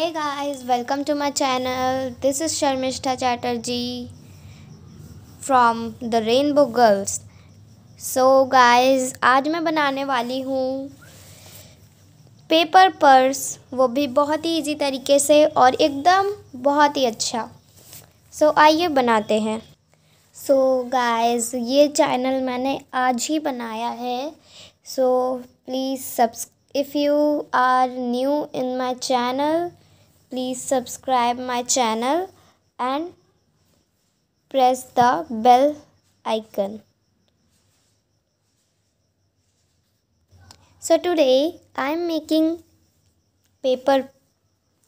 Hey guys welcome to my channel this is Sharmishtha Chatterjee from the rainbow girls so guys आज मैं बनाने वाली हूँ paper purse वो भी बहुत ही इजी तरीके से और एकदम बहुत ही अच्छा। सो so, आइए बनाते हैं। सो so, गाइस ये चैनल मैंने आज ही बनाया है। So please subs if you are new in my channel please subscribe my channel and press the bell icon. So today i am making paper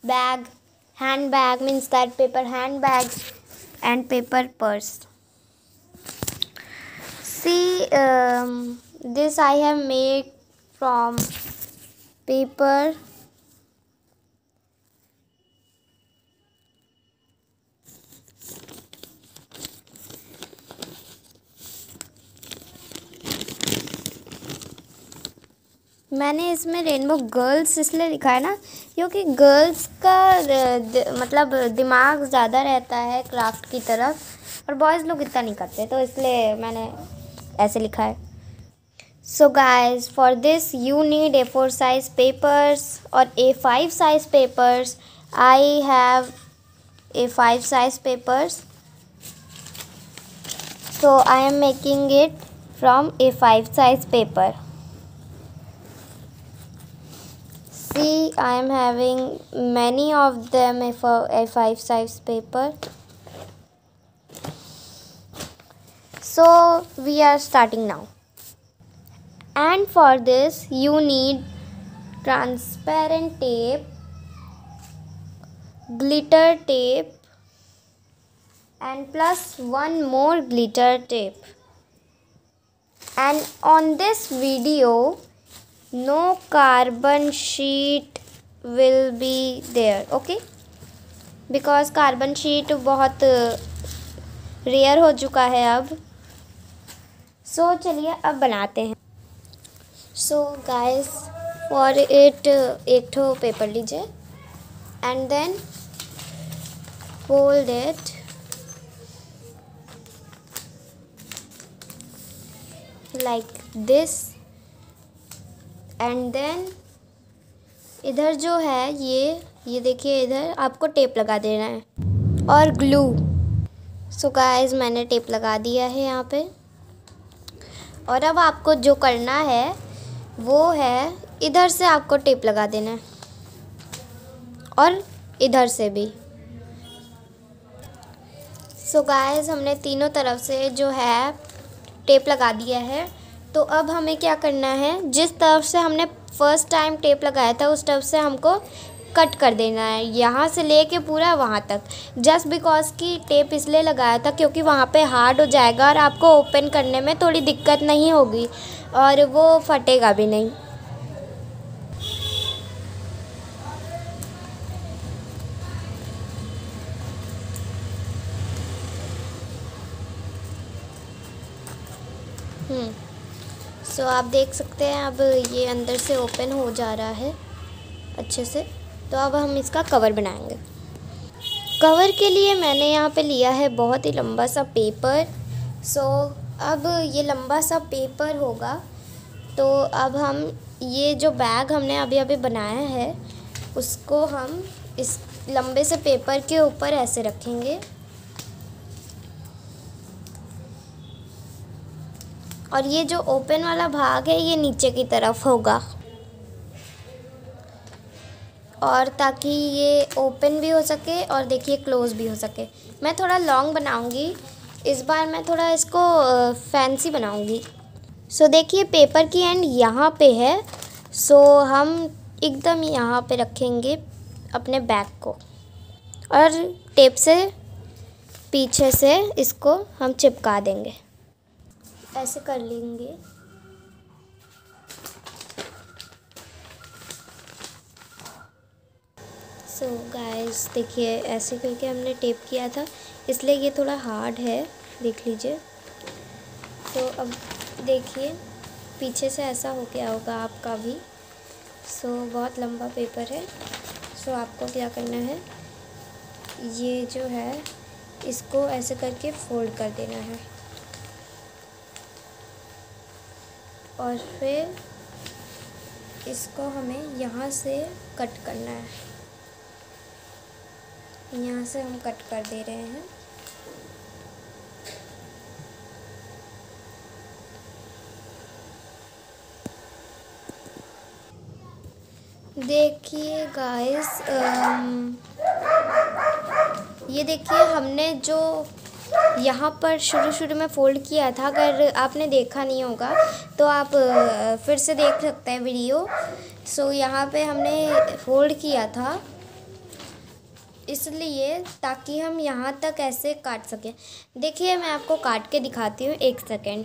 bag handbag means that paper handbags and paper purse. See um, this i have made from paper मैंने इसमें rainbow girls इसलिए लिखा है ना, क्योंकि girls का मतलब दिमाग ज़्यादा रहता है क्राफ्ट की तरफ़, और बॉयज़ लोग इतना नहीं करते तो इसलिए मैंने ऐसे लिखा है। So guys for this you need A four size papers और A five size papers I have A five size papers so I am making it from A five size paper see i am having many of them a5 size paper. So we are starting now. And for this you need transparent tape glitter tape and plus one more glitter tape. And on this video no carbon sheet will be there okay? Because carbon sheet बहुत rare हो चुका है अब। सो so, चलिए अब बनाते हैं। सो guys for it एक ठो पेपर लीजिए। And then fold it like this and then इधर जो है ये ये देखिए इधर आपको टेप लगा देना है। और ग्लू सो so गाइस मैंने टेप लगा दिया है यहाँ पे। और अब आपको जो करना है, वो है इधर से आपको टेप लगा देना है। और इधर से भी। सो so गाइस हमने तीनों तरफ़ से जो है टेप लगा दिया है। तो अब हमें क्या करना है? जिस तरफ़ से हमने फ़र्स्ट टाइम टेप लगाया था, उस तरफ़ से हमको कट कर देना है। यहाँ से ले कर पूरा वहाँ तक। जस्ट बिकॉज़ कि टेप इसलिए लगाया था क्योंकि वहाँ पे हार्ड हो जाएगा और आपको ओपन करने में थोड़ी दिक्कत नहीं होगी और वो फटेगा भी नहीं। So, आप देख सकते हैं अब ये अंदर से ओपन हो जा रहा है अच्छे से। तो अब हम इसका कवर बनाएँगे। कवर के लिए मैंने यहाँ पे लिया है बहुत ही लंबा सा पेपर सो अब ये लंबा सा पेपर होगा। तो अब हम ये जो बैग हमने अभी अभी बनाया है उसको हम इस लंबे से पेपर के ऊपर ऐसे रखेंगे। और ये जो ओपन वाला भाग है, ये नीचे की तरफ़ होगा। और ताकि ये ओपन भी हो सके और देखिए क्लोज़ भी हो सके। मैं थोड़ा लॉन्ग बनाऊँगी। इस बार मैं थोड़ा इसको फैंसी बनाऊँगी। सो देखिए पेपर की एंड यहाँ पे है। सो हम एकदम यहाँ पे रखेंगे अपने बैग को। और टेप से पीछे से इसको हम चिपका देंगे। ऐसे कर लेंगे। सो so गाइस देखिए ऐसे करके हमने टेप किया था। इसलिए ये थोड़ा हार्ड है देख लीजिए। तो अब देखिए पीछे से ऐसा हो गया होगा आपका भी। सो so, बहुत लंबा पेपर है। सो so, आपको क्या करना है? ये जो है इसको ऐसे करके फोल्ड कर देना है। और फिर इसको हमें यहाँ से कट करना है। यहाँ से हम कट कर दे रहे हैं। देखिए गाइस ये देखिए हमने जो यहाँ पर शुरू शुरू में फ़ोल्ड किया था, अगर आपने देखा नहीं होगा तो आप फिर से देख सकते हैं वीडियो सो यहाँ पे हमने फ़ोल्ड किया था, इसलिए ताकि हम यहाँ तक ऐसे काट सकें. देखिए, मैं आपको काट के दिखाती हूँ एक सेकेंड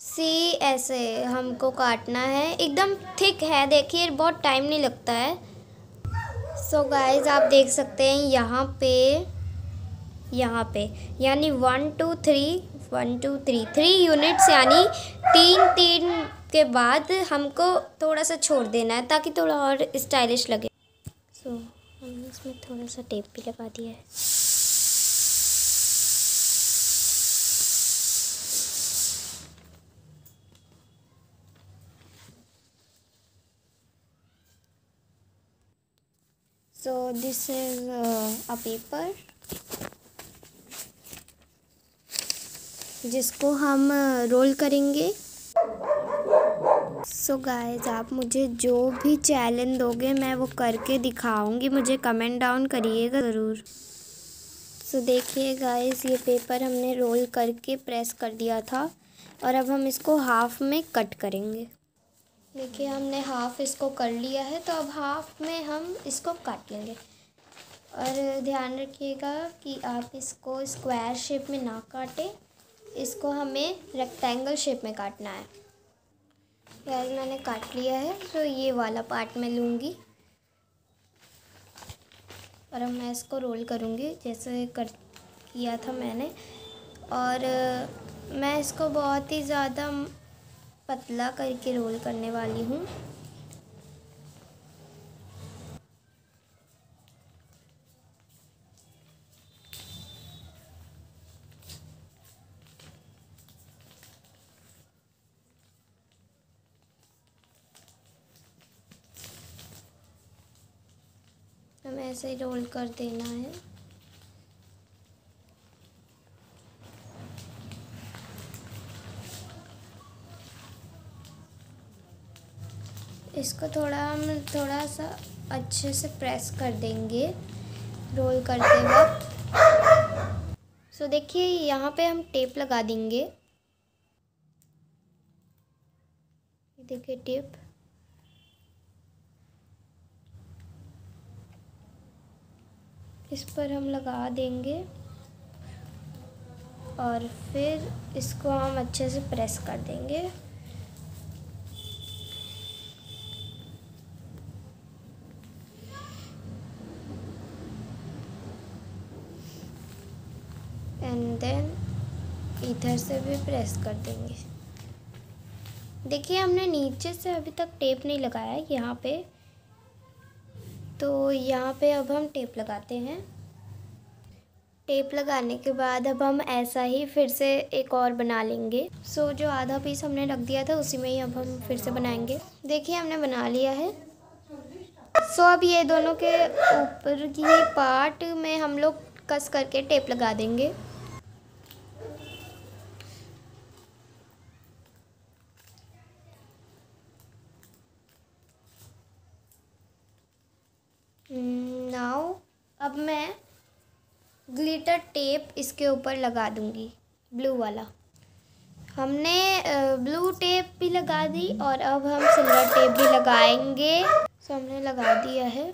सी ऐसे हमको काटना है. एकदम थिक है, देखिए, बहुत टाइम नहीं लगता है. सो so गाइस आप देख सकते हैं यहाँ पे यहाँ पे यानी one two three one two three three units यानी तीन तीन के बाद हमको थोड़ा सा छोड़ देना है ताकि थोड़ा और स्टाइलिश लगे। सो so, हमने इसमें थोड़ा सा टेप भी लगा दिया है। This is uh, a paper. जिसको हम रोल करेंगे। सो so गाइस आप मुझे जो भी चैलेंज दोगे, मैं वो करके दिखाऊँगी। मुझे कमेंट डाउन करिएगा ज़रूर। सो so देखिए गाइस ये पेपर हमने रोल करके प्रेस कर दिया था। और अब हम इसको हाफ़ में कट करेंगे। देखिए, हमने हाफ़ इसको कर लिया है तो अब हाफ़ में हम इसको काट लेंगे और ध्यान रखिएगा कि आप इसको स्क्वायर शेप में ना काटें। इसको हमें रेक्टेंगल शेप में काटना है। यार, मैंने काट लिया है तो ये वाला पार्ट मैं लूँगी। और अब मैं इसको रोल करूँगी, जैसे कर किया था मैंने। और, मैं इसको बहुत ही ज़्यादा पतला करके रोल करने वाली हूँ हमें ऐसे ही रोल कर देना है। इसको थोड़ा हम थोड़ा सा अच्छे से प्रेस कर देंगे रोल करते वक्त। सो देखिए, यहाँ पे हम टेप लगा देंगे। देखिए टेप इस पर हम लगा देंगे और फिर इसको हम अच्छे से प्रेस कर देंगे। एंड देन इधर से भी प्रेस कर देंगे। देखिए, हमने नीचे से अभी तक टेप नहीं लगाया यहाँ पे तो यहाँ पे अब हम टेप लगाते हैं। टेप लगाने के बाद अब हम ऐसा ही फिर से एक और बना लेंगे। सो जो आधा पीस हमने रख दिया था, उसी में ही अब हम फिर से बनाएँगे। देखिए, हमने बना लिया है। सो अब ये दोनों के ऊपर की पार्ट में हम लोग कस करके टेप लगा देंगे। नाउ अब मैं ग्लिटर टेप इसके ऊपर लगा दूँगी ब्लू वाला। हमने ब्लू टेप भी लगा दी और अब हम सिल्वर टेप भी लगाएँगे। सो हमने लगा दिया है।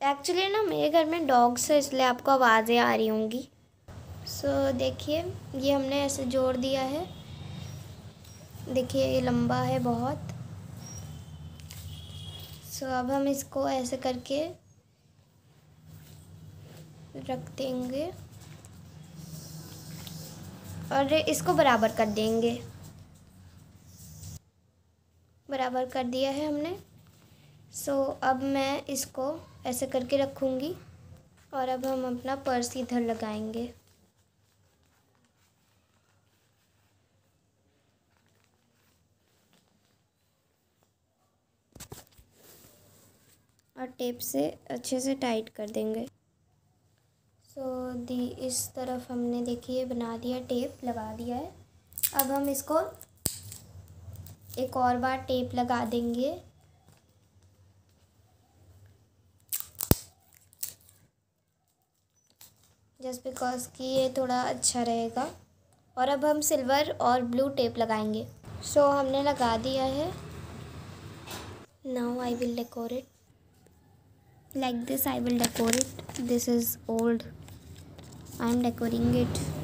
एक्चुअली ना मेरे घर में डॉग्स है इसलिए आपको आवाज़ें आ रही होंगी। सो so, देखिए ये हमने ऐसे जोड़ दिया है। देखिए ये लंबा है बहुत। सो अब हम इसको ऐसे करके रख देंगे। और इसको बराबर कर देंगे। बराबर कर दिया है हमने। सो अब मैं इसको ऐसे करके रखूँगी और अब हम अपना पर्स इधर लगाएँगे। टेप से अच्छे से टाइट कर देंगे। सो so, दी इस तरफ़ हमने देखिए बना दिया टेप लगा दिया है। अब हम इसको एक और बार टेप लगा देंगे। जस्ट बिकॉज़ कि ये थोड़ा अच्छा रहेगा। और अब हम सिल्वर और ब्लू टेप लगाएँगे। सो so, हमने लगा दिया है। Now I will decorate like this I will decorate. This is old. I am decorating it.